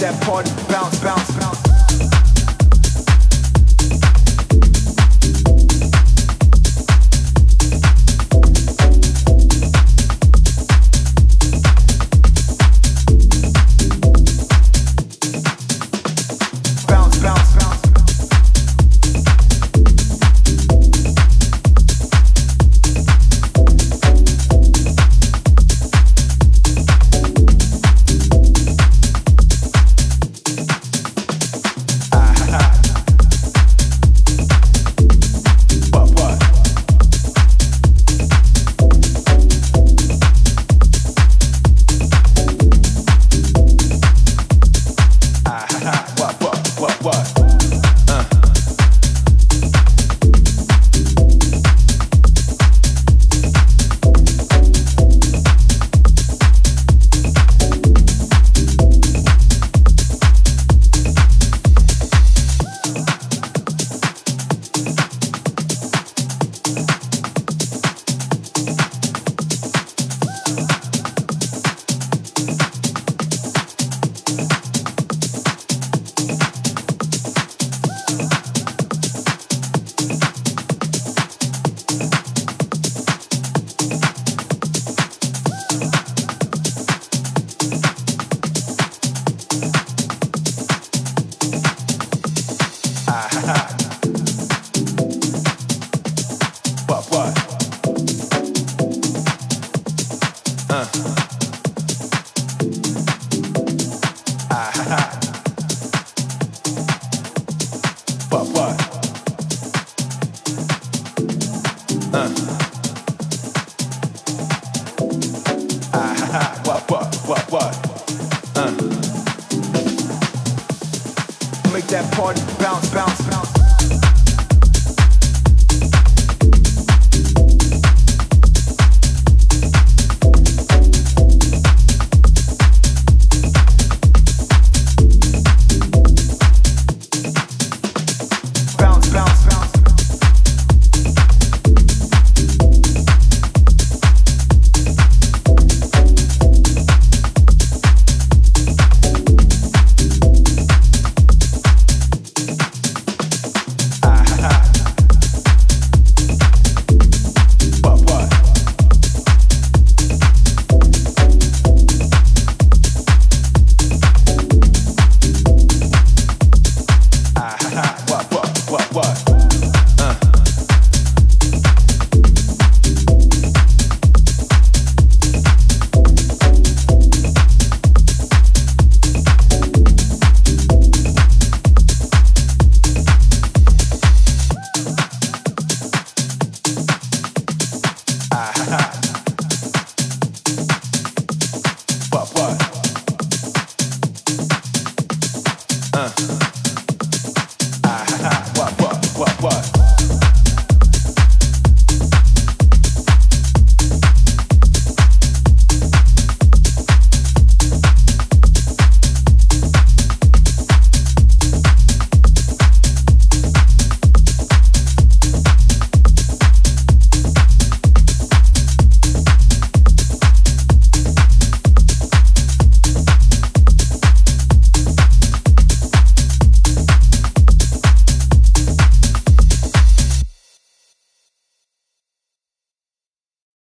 that party bounce, bounce, bounce. What? What? Uh. Ah, ha, ha. What? What? Uh. Ah, ha, ha. What? What? What? What? Uh. Make that party bounce, bounce, bounce.